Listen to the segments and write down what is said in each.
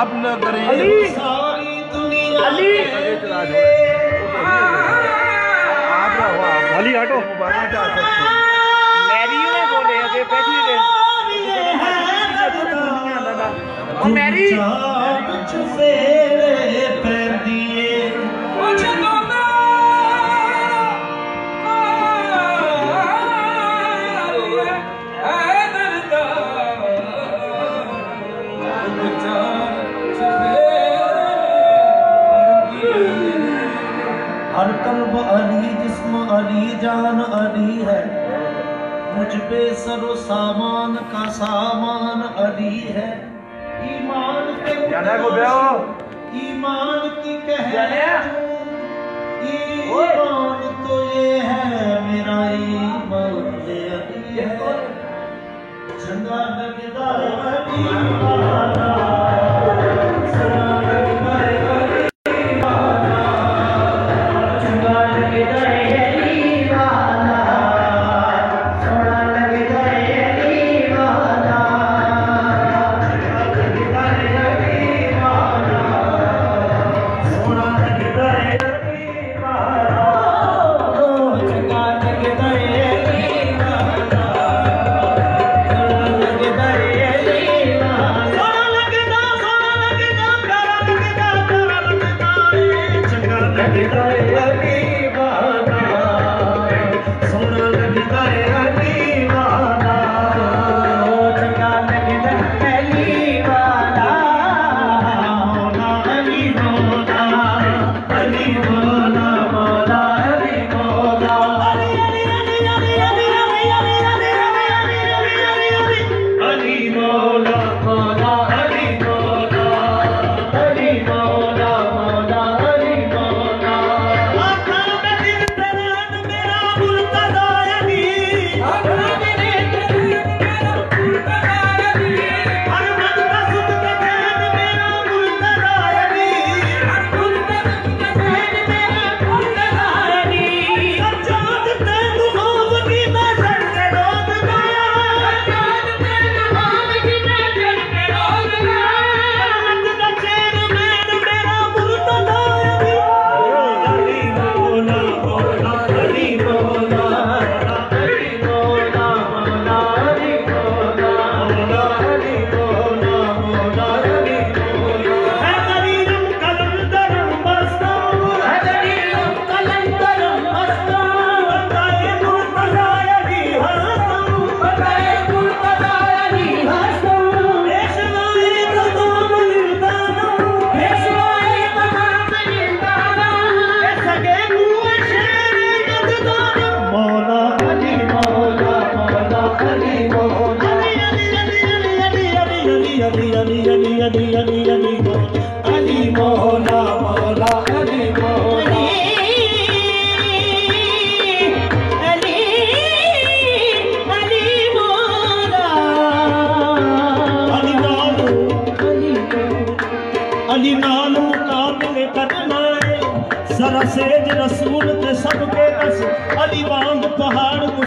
اب نہ کریں۔ ساری دنیا علی ہٹو۔ مبارک میری نے بولے اگے بیٹھی دے دنیا میری؟ تجھ پہ سر و سامان کا سامان علی ہے۔ ایمان کے ایمان کی کہہ ایمان تو یہ ہے میرا ایمان علی ہے۔ چنگا علی ہے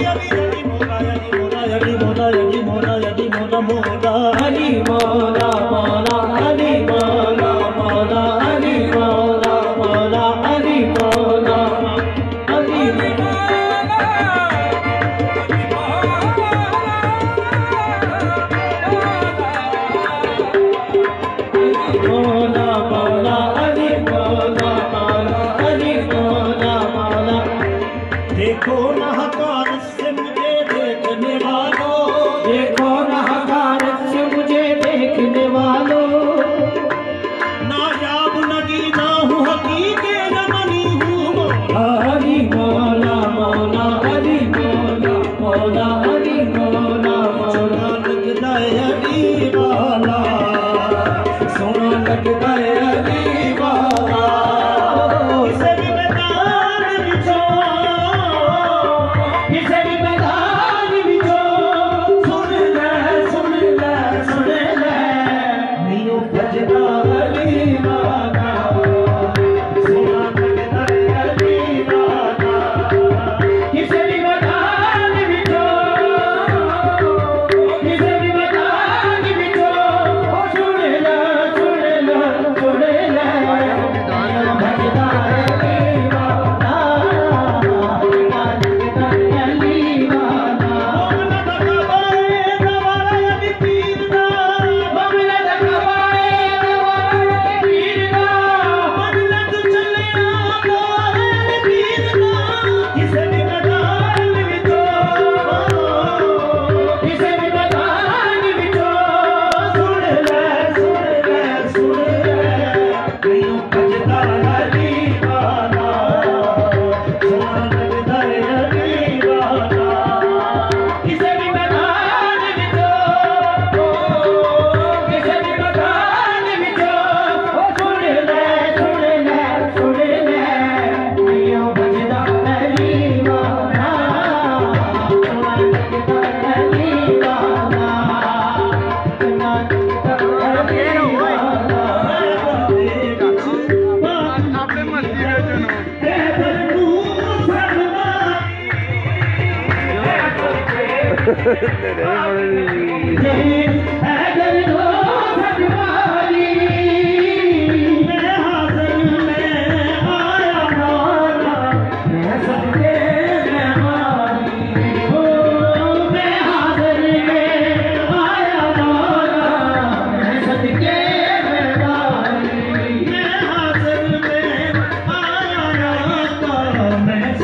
vida.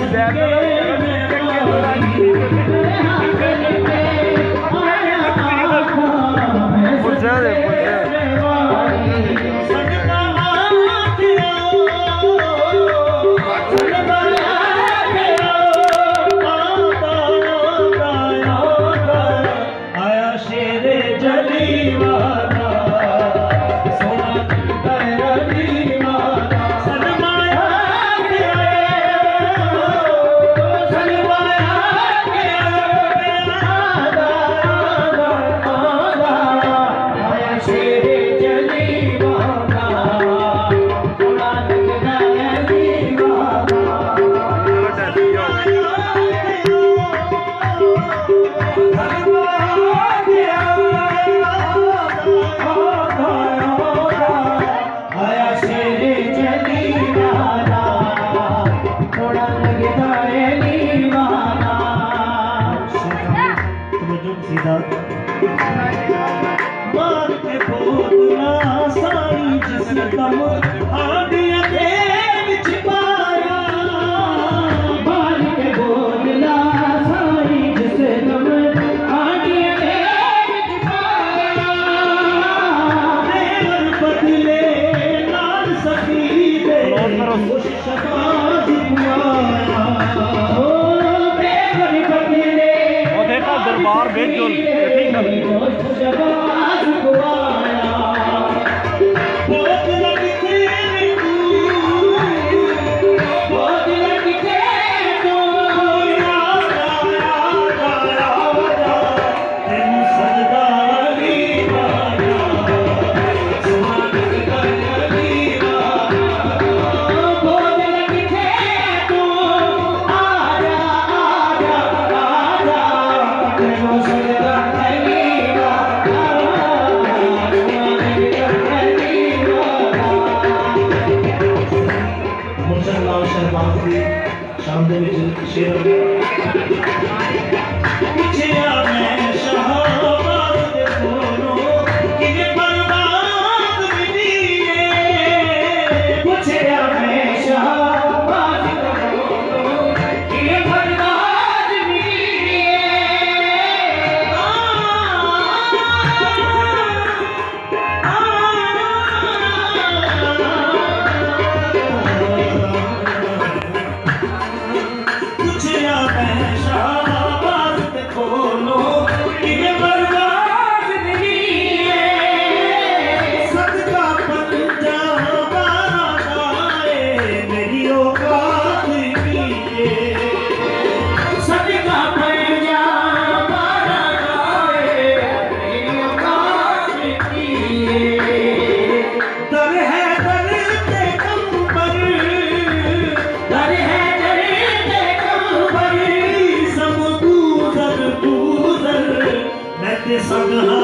fizeram. جم سیدھا۔ مار کے پوتنا ساری جس نے کم آدھیا دے بچ پایا۔ مار کے پوتنا ساری جس نے کم آدھیا دے بچ پایا دیور پتلے نار سکی دے خوش شکا دیو جی وقار Bijal Let me just show You? 三 个